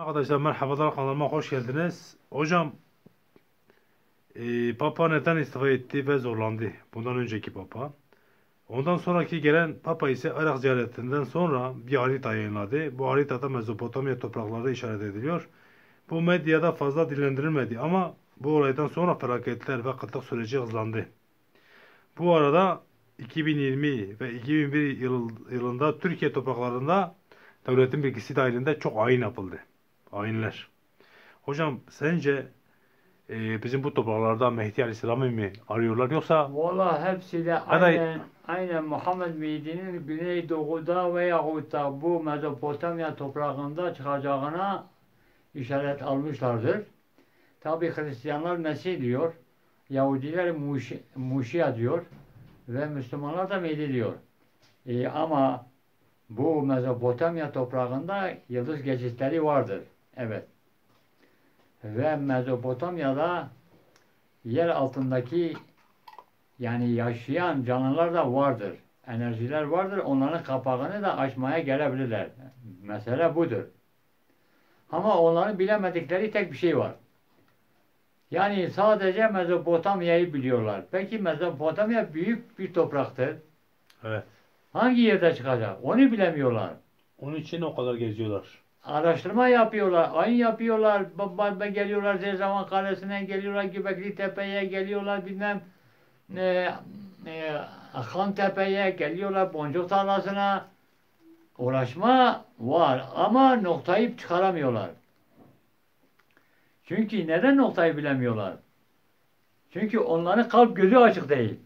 Arkadaşlar merhabalar kanalıma hoş geldiniz. Hocam e, Papa neden istifa etti ve zorlandı? Bundan önceki Papa. Ondan sonraki gelen Papa ise Irak ziyaretinden sonra bir harita yayınladı. Bu haritada Mezopotamya toprakları işaret ediliyor. Bu medyada fazla dillendirilmedi ama bu olaydan sonra felaketler ve kıtlık süreci hızlandı. Bu arada 2020 ve 2001 yıl, yılında Türkiye topraklarında devletin bilgisi dahilinde çok ayin yapıldı. Ayinler. Hocam sence e, bizim bu topraklarda Mehdi Aleyhisselam'ı mı arıyorlar yoksa Valla hepsi de aynen, aynen Muhammed Mehdi'nin Güneydoğu'da veyahut da bu Mezopotamya toprağında çıkacağına işaret almışlardır. Tabi Hristiyanlar Mesih diyor, Yahudiler Muşi, Muşia diyor ve Müslümanlar da Mehdi diyor. E, ama bu Mezopotamya toprağında yıldız geçitleri vardır. Evet. Ve Mezopotamya'da yer altındaki yani yaşayan canlılar da vardır. Enerjiler vardır. Onların kapağını da açmaya gelebilirler. Mesele budur. Ama onların bilemedikleri tek bir şey var. Yani sadece Mezopotamya'yı biliyorlar. Peki Mezopotamya büyük bir topraktır. evet. Hangi yerde çıkacak? Onu bilemiyorlar. Onun için o kadar geziyorlar. Araştırma yapıyorlar, ayın yapıyorlar, geliyorlar Zeyzaman Kalesi'ne geliyorlar, Göbekli Tepe'ye geliyorlar, bilmem e, e, Han Tepe'ye geliyorlar, Boncuk Tarlası'na. Uğraşma var ama noktayı çıkaramıyorlar. Çünkü neden noktayı bilemiyorlar? Çünkü onların kalp gözü açık değil.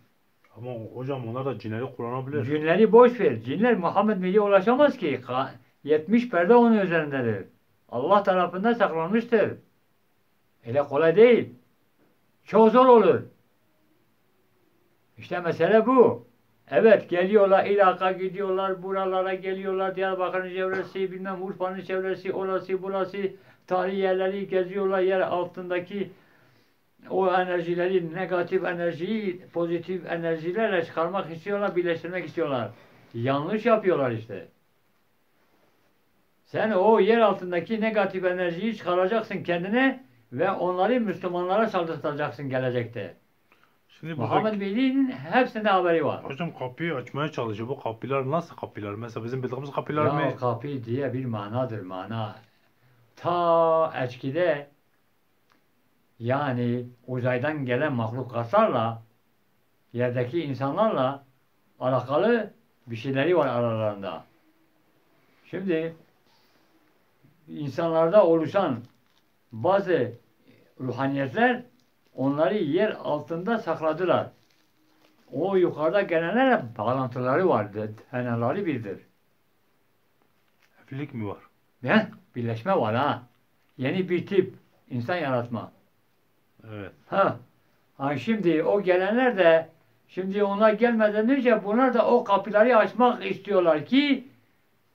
Ama hocam onlar da cinleri kullanabilir. Cinleri boş ver. Cinler Muhammed Mehdi'ye ulaşamaz ki. Ka- 70 perde onun üzerindedir. Allah tarafından saklanmıştır. Öyle kolay değil. Çok zor olur. İşte mesele bu. Evet geliyorlar Irak'a gidiyorlar, buralara geliyorlar, Diyarbakır'ın çevresi, bilmem Urfa'nın çevresi, orası burası, tarihi yerleri geziyorlar, yer altındaki o enerjileri, negatif enerjiyi pozitif enerjilerle çıkarmak istiyorlar, birleştirmek istiyorlar. Yanlış yapıyorlar işte. Sen o yer altındaki negatif enerjiyi çıkaracaksın kendine ve onları Müslümanlara saldırtacaksın gelecekte. Şimdi Muhammed Bey'in hepsinde haberi var. hocam kapıyı açmaya çalışıyor. Bu kapılar nasıl kapılar? Mesela bizim bildiğimiz kapılar mı? Ya kapı diye bir manadır mana. Ta eskide yani uzaydan gelen mahlukatlarla yerdeki insanlarla alakalı bir şeyleri var aralarında. Şimdi insanlarda oluşan bazı ruhaniyetler onları yer altında sakladılar. O yukarıda gelenlerle bağlantıları vardı. Fenerleri birdir. Evlilik mi var? Ne? Birleşme var ha. Yeni bir tip insan yaratma. Evet. Ha. Ha şimdi o gelenler de şimdi onlar gelmeden önce bunlar da o kapıları açmak istiyorlar ki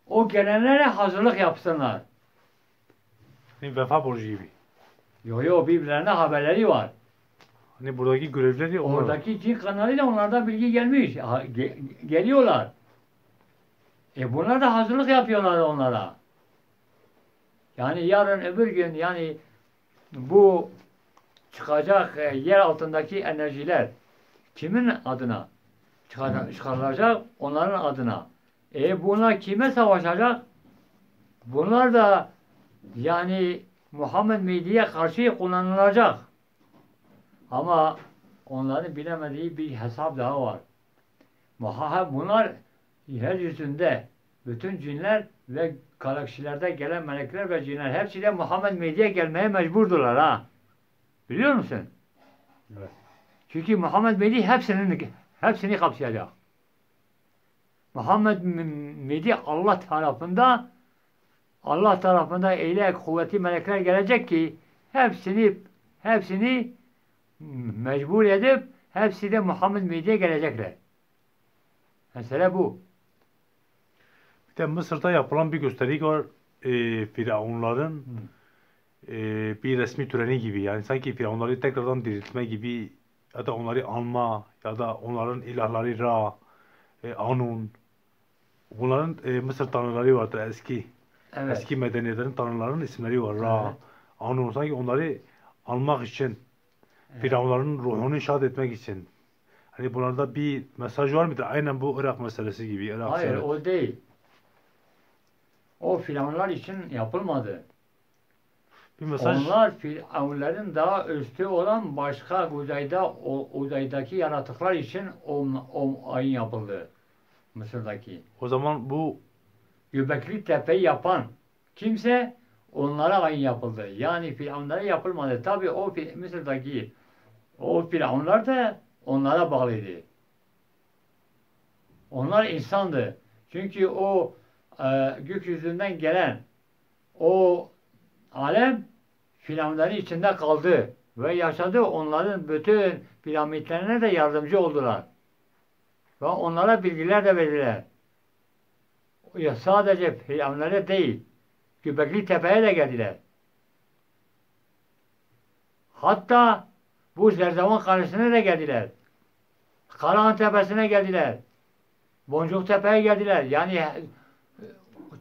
o gelenlere hazırlık yapsınlar. Hani vefa borcu gibi. Yo yo birbirlerine haberleri var. Hani buradaki görevleri onlar. Oradaki cin kanalıyla onlardan bilgi gelmiş. Ha, ge- geliyorlar. E bunlar da hazırlık yapıyorlar onlara. Yani yarın öbür gün yani bu çıkacak e, yer altındaki enerjiler kimin adına çıkar- çıkarılacak? Onların adına. E bunlar kime savaşacak? Bunlar da yani Muhammed Mehdi'ye karşı kullanılacak. Ama onların bilemediği bir hesap daha var. Bunlar yeryüzünde bütün cinler ve galaksilerde gelen melekler ve cinler hepsi de Muhammed Mehdi'ye gelmeye mecburdular ha. Biliyor musun? Evet. Çünkü Muhammed Mehdi hepsini, hepsini kapsayacak. Muhammed Mehdi Allah tarafında Allah tarafında eyle kuvvetli melekler gelecek ki hepsini hepsini mecbur edip hepsi de Muhammed Mehdi'ye gelecekler. Mesele bu. Bir de Mısır'da yapılan bir gösteri var. E, Firavunların e, bir resmi töreni gibi. Yani sanki Firavunları tekrardan diriltme gibi ya da onları anma ya da onların ilahları Ra, e, Anun. Bunların e, Mısır tanrıları vardır eski. Evet. Eski medeniyetlerin tanrılarının isimleri var. Ra, Evet. Anun sanki onları almak için, Evet. firavunların ruhunu şad etmek için. Hani bunlarda bir mesaj var mıdır? Aynen bu Irak meselesi gibi. Irak Hayır savaşı. o değil. O firavunlar için yapılmadı. bir mesaj Onlar firavunların daha üstü olan başka uzayda o uzaydaki yaratıklar için o, o ayin yapıldı. Mısır'daki. o zaman bu Göbekli Tepe'yi yapan kimse onlara ayin yapıldı. Yani firavunlara yapılmadı. Tabi o Mısır'daki o firavunlar da onlara bağlıydı. Onlar insandı. Çünkü o e, gökyüzünden gelen o alem firavunların içinde kaldı ve yaşadı. Onların bütün piramitlerine de yardımcı oldular. Ve onlara bilgiler de verdiler. Ya sadece firavunlara değil, Göbekli Tepe'ye de geldiler. Hatta bu Zerzevan Kalesi'ne de geldiler. Karahan Tepesi'ne geldiler. Boncuk Tepe'ye geldiler. Yani e,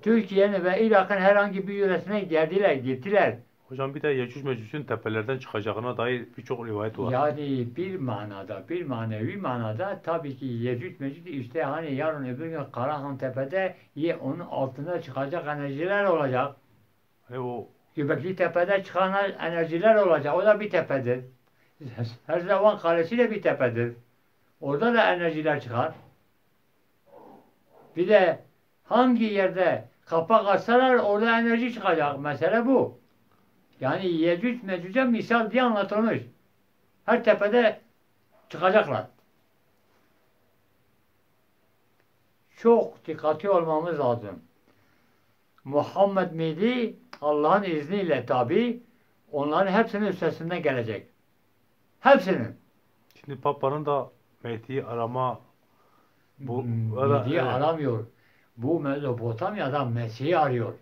Türkiye'nin ve Irak'ın herhangi bir yöresine geldiler, gittiler. Hocam bir de Yecüc Mecüc'ün tepelerden çıkacağına dair birçok rivayet var. Yani bir manada, bir manevi manada tabii ki Yecüc Mecüc işte hani yarın öbür gün Karahan Tepe'de ye onun altında çıkacak enerjiler olacak. Hani o Göbekli Tepe'de çıkan enerjiler olacak. O da bir tepedir. Her zaman Kalesi de bir tepedir. Orada da enerjiler çıkar. Bir de hangi yerde kapak açsalar orada enerji çıkacak. Mesele bu. Yani Yecüc Mecüc'e misal diye anlatılmış. Her tepede çıkacaklar. Çok dikkatli olmamız lazım. Muhammed Mehdi Allah'ın izniyle tabi onların hepsinin üstesinden gelecek. Hepsinin. şimdi Papa'nın da Mehdi'yi arama bu ara- Mehdi'yi aramıyor. Bu Mezopotamya'da Mesih'i arıyor.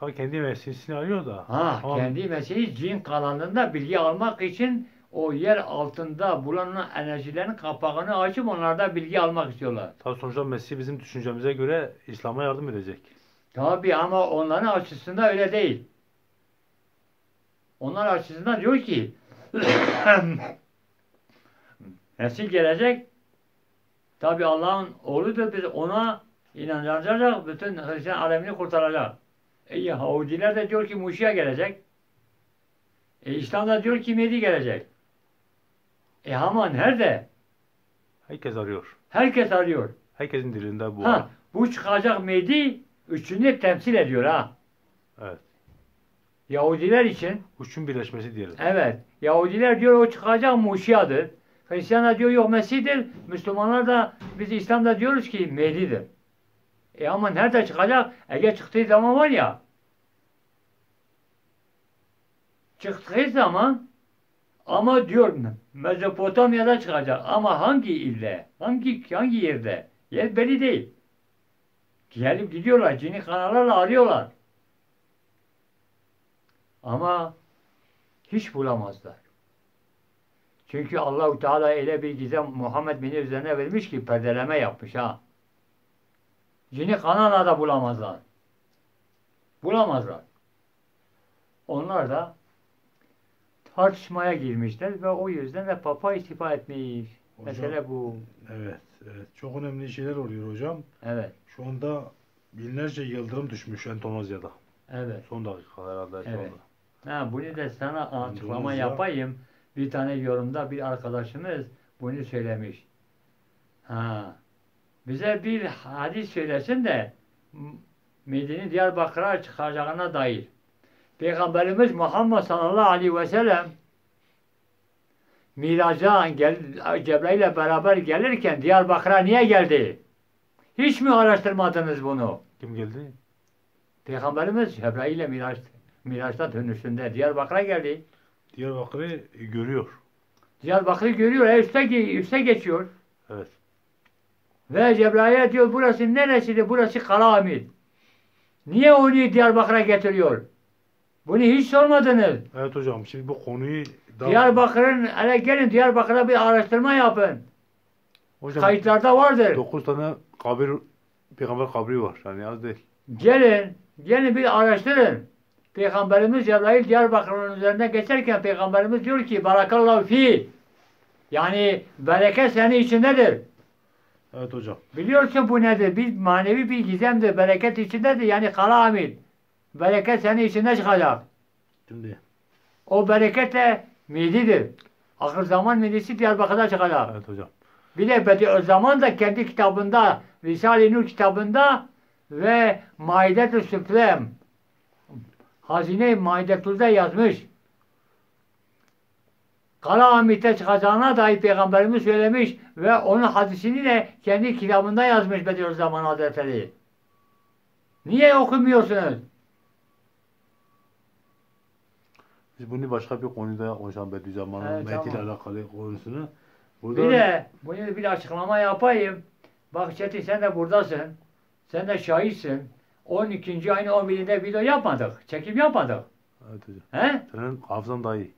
Ta kendi mesleğini arıyor da. Ha, Ama kendi Mesih'i cin kanalında bilgi almak için o yer altında bulunan enerjilerin kapağını açıp onlardan bilgi almak istiyorlar. tabii sonuçta Mesih bizim düşüncemize göre İslam'a yardım edecek. Tabi ama onların açısından öyle değil. Onlar açısından diyor ki Mesih gelecek tabi Allah'ın oğludur biz ona inanacak bütün Hristiyan alemini kurtaracak. E, Yahudiler de diyor ki Muşi'ye gelecek. E, İslam da diyor ki Mehdi gelecek. E ama nerede? Herkes arıyor. Herkes arıyor. Herkesin dilinde bu. Ha, bu çıkacak Mehdi üçünü temsil ediyor ha. Evet. Yahudiler için Üçün birleşmesi diyelim. evet. Yahudiler diyor o çıkacak Muşia'dır. Hristiyanlar diyor yok Mesih'dir. Müslümanlar da biz İslam'da diyoruz ki Mehdi'dir. E ama nerede çıkacak? Eğer çıktığı zaman var ya çıktığı zaman ama diyor Mezopotamya'da çıkacak. Ama hangi ilde? Hangi hangi yerde? Yer belli değil. Gelip gidiyorlar. Cini kanallarla arıyorlar. Ama hiç bulamazlar. Çünkü Allahu Teala öyle bir gizem Muhammed beni üzerine vermiş ki perdeleme yapmış ha. Cini kanala da bulamazlar. Bulamazlar. Onlar da tartışmaya girmişler ve o yüzden de Papa istifa etmiş. Hocam- Mesele bu. Evet, evet. Çok önemli şeyler oluyor hocam. Evet, Şu anda binlerce yıldırım düşmüş Endonezya'da. evet. Son dakika herhalde Evet. Ha, bunu da sana açıklama Endonezya. yapayım. Bir tane yorumda bir arkadaşımız bunu söylemiş. Ha, bize bir hadis söylesin de Medine Diyarbakır'a çıkacağına dair. Peygamberimiz Muhammed sallallahu aleyhi ve sellem Miraca gel, Cebrail'le beraber gelirken Diyarbakır'a niye geldi? Hiç mi araştırmadınız bunu? Kim geldi? Peygamberimiz Cebrail ile Miraç, Miraç'ta dönüşünde Diyarbakır'a geldi. Diyarbakır'ı görüyor. Diyarbakır'ı görüyor, e, üste, üste geçiyor. Evet. Ve Cebrail'e diyor burası neresidir? Burası Karahamid. Niye onu Diyarbakır'a getiriyor? Bunu hiç sormadınız. Evet hocam şimdi bu konuyu daha... Diyarbakır'ın, hele gelin Diyarbakır'a bir araştırma yapın. Hocam Kayıtlarda vardır. 9 tane kabir, peygamber kabri var. Yani az değil. Gelin Gelin bir araştırın. Peygamberimiz Cebrail Diyarbakır'ın üzerine geçerken Peygamberimiz diyor ki Barakallahu fi. Yani bereket senin içindedir. Evet hocam. Biliyorsun bu nedir? Bir manevi bir gizemdir. Bereket içindedir. Yani kala amil. Bereket senin içinde çıkacak. Şimdi O bereket de mididir. Ahir zaman midisi Diyarbakır'da çıkacak. evet hocam. Bir de Bediüzzaman da kendi kitabında, Risale-i Nur kitabında ve Maidetü Süflem Hazine-i Maidetül'de yazmış. Kara Hamit'e çıkacağına dair Peygamberimiz söylemiş ve onun hadisini de kendi kitabında yazmış Bediüzzaman Hazretleri. Niye okumuyorsunuz? Biz bunu başka bir konuda hocam Bediüzzaman'ın Evet, metiyle tamam. alakalı konusunu. Burada Bir de bunu bir açıklama yapayım. Bak Çetin sen de buradasın. Sen de şahitsin. 12. ayın 11'inde video yapmadık. Çekim yapmadık. Evet hocam. He? Senin hafızan daha iyi.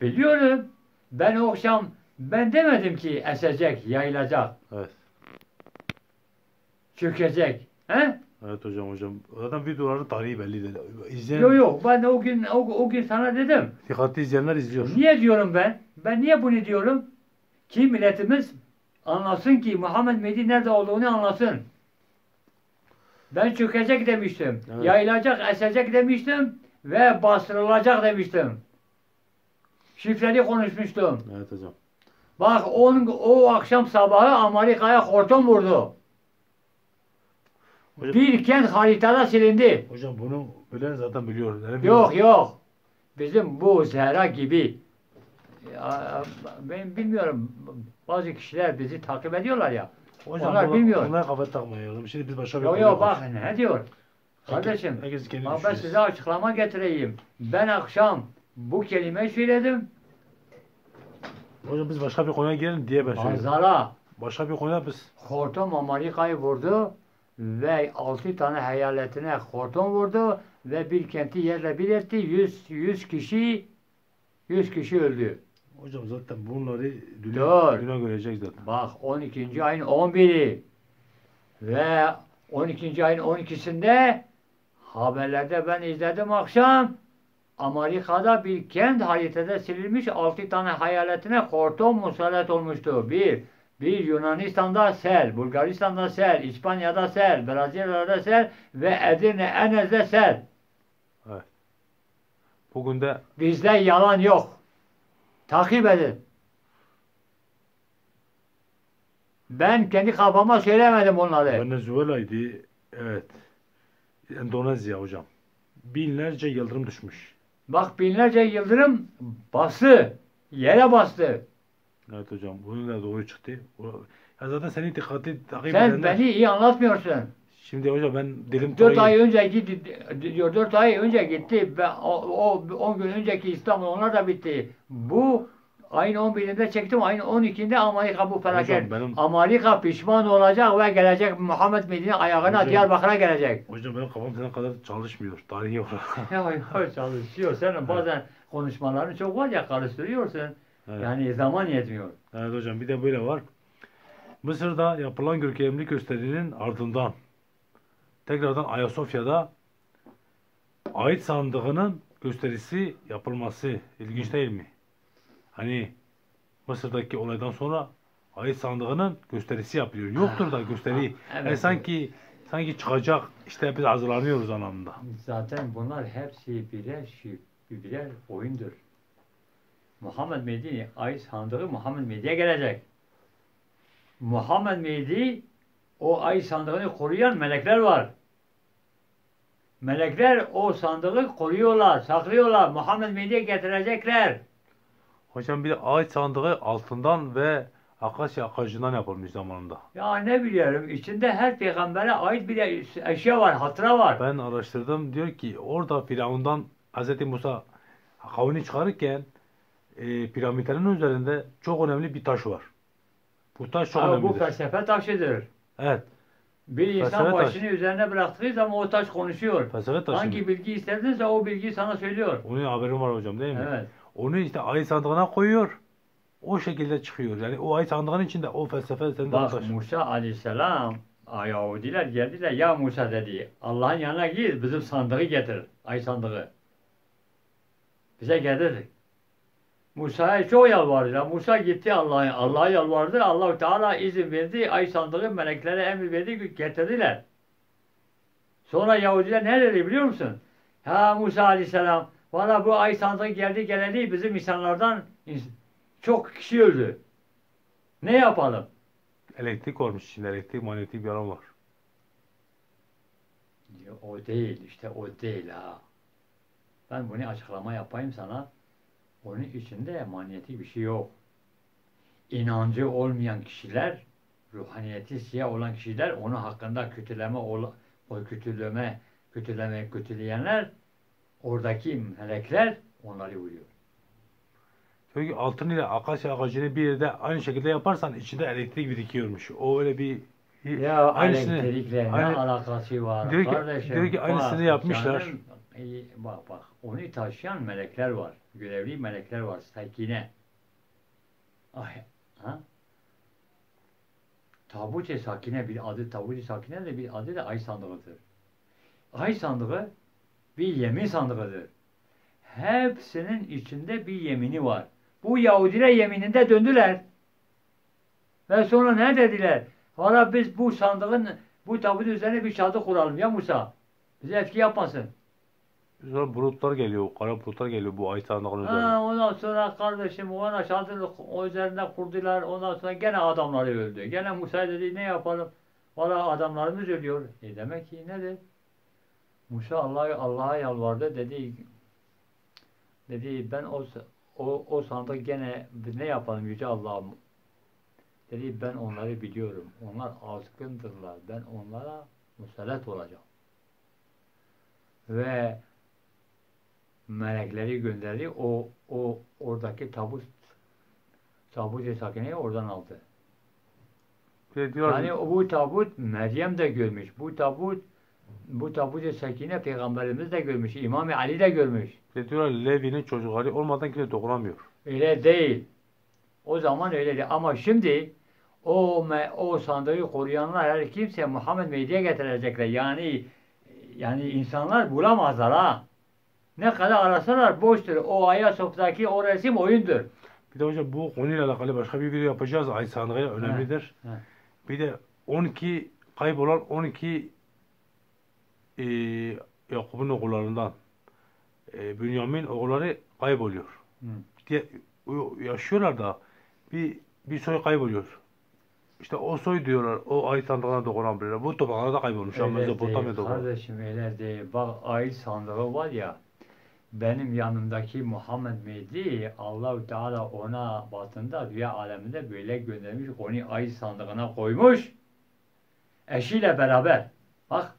Biliyorum. Ben o akşam ben demedim ki esecek, yayılacak, Evet. çökecek. He? Evet hocam hocam. Zaten videoların tarihi bellidir. İzleyen, Yok yok ben o gün o, o gün sana dedim. dikkatli izleyenler izliyor. Niye diyorum ben? Ben niye bunu diyorum? Ki milletimiz anlasın ki Muhammed Mehdi nerede olduğunu anlasın. Ben çökecek demiştim. Evet. Yayılacak, esecek demiştim. Ve bastırılacak demiştim. Şifreli konuşmuştum. Evet hocam. Bak on, o akşam sabahı Amerika'ya hortum vurdu. Hocam- Bir kent haritada silindi. Hocam bunu bilen zaten biliyor. Yani Yok yok. Bizim bu Zehra gibi ya, ben bilmiyorum bazı kişiler bizi takip ediyorlar ya. Hocam onlar buna- bilmiyor. Bunlara kafa takmayalım. Şimdi biz başka bir Yok yok bak ne diyor? Kardeşim Herkes bak ben size açıklama getireyim. Ben akşam bu kelimeyi söyledim. Hocam biz başka bir konuya girelim diye ben söylüyorum. Manzara Başka bir konuya biz hortum Amerika'yı vurdu ve altı tane hayaletine hortum vurdu ve bir kenti yerle bir etti. 100 100 kişi 100 kişi öldü. hocam zaten bunları dünya, dünya görecek zaten. Bak 12. ayın 11'i ve 12. ayın 12'sinde haberlerde ben izledim akşam Amerika'da bir kent haritada silinmiş 6 tane hayaletine hortum musallat olmuştu. Bir, bir Yunanistan'da sel, Bulgaristan'da sel, İspanya'da sel, Brezilya'da sel ve Edirne Enez'de sel. Bugün de Bizde yalan yok. Takip edin. Ben kendi kafama söylemedim onları. Venezuela'ydı. Evet. Endonezya hocam. Binlerce yıldırım düşmüş. Bak binlerce yıldırım bastı. Yere bastı. Evet hocam. Bunun da doğru çıktı. Ya zaten senin dikkati takip Sen edenler- beni iyi anlatmıyorsun. Şimdi hocam ben dilim 4 tarihi- ay önce gitti, diyor 4 ay önce gitti. Ben, o, o 10 gün önceki İstanbul onlar da bitti. Bu ayın 11'inde çektim. Ayın 12'inde Amerika bu felaket. Benim- Amerika pişman olacak ve gelecek Muhammed Medine ayağına Hocam- Diyarbakır'a gelecek. Hocam benim kafam senin kadar çalışmıyor. Tarihi olarak. Ya çalışıyor. Sen bazen konuşmaların çok var ya karıştırıyorsun. Evet. Yani zaman yetmiyor. Evet hocam bir de böyle var. Mısır'da yapılan görkemli gösterinin ardından tekrardan Ayasofya'da ait sandığının gösterisi yapılması ilginç değil mi? Hani Mısır'daki olaydan sonra ait sandığının gösterisi yapılıyor. Yoktur da gösteri. evet, Yani sanki sanki çıkacak işte biz hazırlanıyoruz anlamında. Zaten bunlar hepsi birer şey, birer oyundur. Muhammed Mehdi ay sandığı Muhammed Mehdi'ye gelecek. Muhammed Mehdi o ay sandığını koruyan melekler var. Melekler o sandığı koruyorlar, saklıyorlar. Muhammed Mehdi'ye getirecekler. Hocam bir de ait sandığı altından ve akasya ağacından yapılmış zamanında. Ya ne biliyorum içinde her peygambere ait bir de eşya var, hatıra var. Ben araştırdım. Diyor ki orada Firavundan Hz. Musa kavini çıkarırken e, piramitlerin üzerinde çok önemli bir taş var. Bu taş çok Ha, bu önemlidir. felsefe taşıdır. Evet. Bir insan Felsefe taşı. başını üzerine bıraktığı zaman o taş konuşuyor. Felsefe taşı. Hangi bilgi istedinse o bilgiyi sana söylüyor. Onun haberim var hocam değil mi? Evet. Onu işte ay sandığına koyuyor. O şekilde çıkıyor. Yani o ay sandığının içinde o felsefe sende Bak taş. Musa aleyhisselam Yahudiler geldiler ya Musa dedi. Allah'ın yanına git bizim sandığı getir. Ay sandığı. Bize getir. Musa'ya çok yalvardılar. Musa gitti Allah'a. Allah'a yalvardı. allah Teala izin verdi. Ay sandığı meleklere emir verdi. Getirdiler. Sonra Yahudiler ne dedi biliyor musun? Ha Musa Aleyhisselam. Valla bu ay sandığı geldi geleli bizim insanlardan ins- çok kişi öldü. Ne yapalım? Elektrik varmış içinde. Elektrik manyetik bir alan var. O değil işte o değil ha. Ben bunu açıklama yapayım sana. Onun içinde manyetik bir şey yok. İnancı olmayan kişiler, ruhaniyeti siyah olan kişiler, onun hakkında kötüleme, o kötüleme, kötüleme, kötüleyenler, oradaki melekler onları vuruyor. Ki altın ile akasya ağacını bir yerde aynı şekilde yaparsan içinde elektrik birikiyormuş. O öyle bir Ya aynısını- elektrikle ne aynı- alakası var Diyor ki- kardeşim? diyor ki aynısını Bak yapmışlar. canım, bak bak onu taşıyan melekler var. Görevli melekler var. Sakine. Ay, ha? Tabut-i Sakine bir adı Tabut-i Sakine de bir adı da ay sandığıdır. Ay sandığı bir yemin sandığıdır. Hepsinin içinde bir yemini var. Bu Yahudiler yemininde döndüler. Ve sonra ne dediler? Valla biz bu sandığın, bu tabut üzerine bir çadır kuralım ya Musa. Bize etki yapmasın. Sonra bulutlar geliyor. Kara bulutlar geliyor bu ay sandığının üzerine. Ha, ondan sonra kardeşim ona çadır o üzerinde kurdular. Ondan sonra gene adamları öldü. Gene Musa dedi ne yapalım? Valla adamlarımız ölüyor. E demek ki nedir? Musa Allah'a Allah'a yalvardı dedi. Dedi ben o o, o sandık gene ne yapalım yüce Allah'ım. Dedi ben onları biliyorum. Onlar azgındırlar. Ben onlara musallat olacağım. Ve melekleri gönderdi. O o oradaki tabut tabut-i sakineyi oradan aldı. Yani bu tabut Meryem de görmüş. Bu tabut bu tabut-i sakine peygamberimiz de görmüş. İmam Ali de görmüş. de diyorlar Levi'nin çocukları olmadan kimse dokunamıyor. Öyle değil. O zaman öyleydi. Ama şimdi o o sandığı koruyanlar her kimse Muhammed Mehdi'ye getirecekler. Yani yani insanlar bulamazlar ha. Ne kadar arasalar boştur. O Ayasofya'daki o resim oyundur. Bir de hocam bu konuyla alakalı başka bir video yapacağız. Ay sandığıyla önemlidir. he. Bir de 12 kaybolan 12 e, Yakup'un oğullarından e, Bünyamin oğulları kayboluyor. Hı. Diye, yaşıyorlar da bir bir soy kayboluyor. İşte o soy diyorlar o ay sandığına dokunabilirler. Bu topraklarda kaybolmuş. ama Öyle Mezopotamya'da değil kardeşim öyle değil. Bak ay sandığı var ya benim yanımdaki Muhammed Mehdi Allahu Teala ona batında rüya aleminde böyle göndermiş onu ay sandığına koymuş eşiyle beraber bak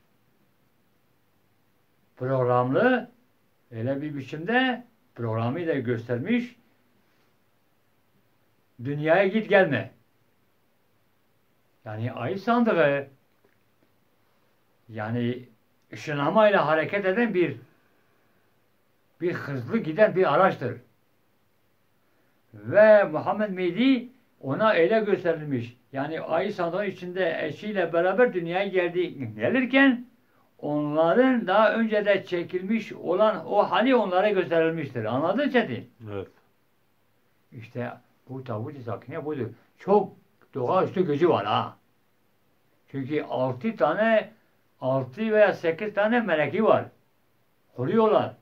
programlı öyle bir biçimde programı da göstermiş dünyaya git gelme yani ay sandığı yani ışınlamayla hareket eden bir bir hızlı giden bir araçtır. Ve Muhammed Mehdi ona öyle gösterilmiş. Yani ay sandığı içinde eşiyle beraber dünyaya geldi gelirken onların daha önce de çekilmiş olan o hali onlara gösterilmiştir. Anladın Çetin? Evet. İşte bu tabut-i sakine budur. Çok doğaüstü gücü var ha. Çünkü altı tane altı veya sekiz tane meleki var. Koruyorlar.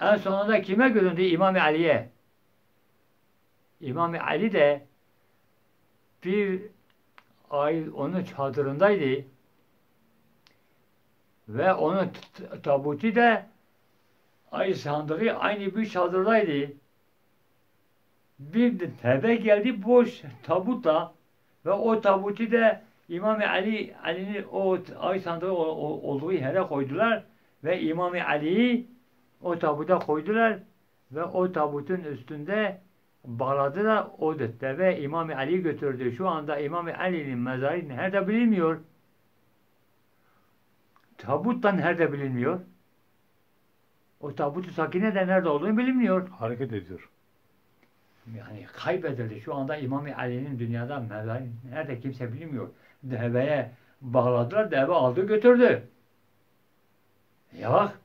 En sonunda kime göründü? İmam Ali'ye. İmam Ali de bir ay onun çadırındaydı. Ve onun tabutu da ay sandığı aynı bir çadırdaydı. Bir de tebe geldi boş tabutla ve o tabutu da İmam Ali Ali'nin o ay sandığı olduğu yere koydular ve İmam Ali'yi o tabuta koydular ve o tabutun üstünde bağladılar. O da deve İmam Ali götürdü. Şu anda İmam Ali'nin mezarı nerede bilinmiyor. Tabut da nerede bilinmiyor. O tabutu sakine de nerede olduğunu bilinmiyor. Hareket ediyor. yani kaybedildi. Şu anda İmam Ali'nin dünyada mezarı nerede kimse bilmiyor. Deveye bağladılar, deve aldı götürdü. Ya bak,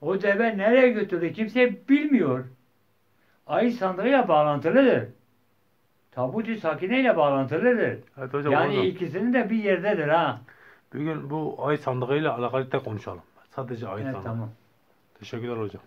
o deve nereye götürdü kimse bilmiyor. Ay sandığıyla bağlantılıdır. Tabut-i sakineyle bağlantılıdır. Evet hocam yani hocam. ikisinin de bir yerdedir ha. Bugün bu ay sandığıyla alakalı da konuşalım. Sadece ay Evet, sandığı. tamam. Teşekkürler hocam.